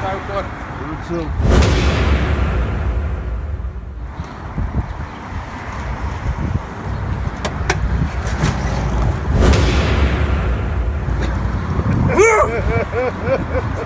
Power too. Ha ha ha ha!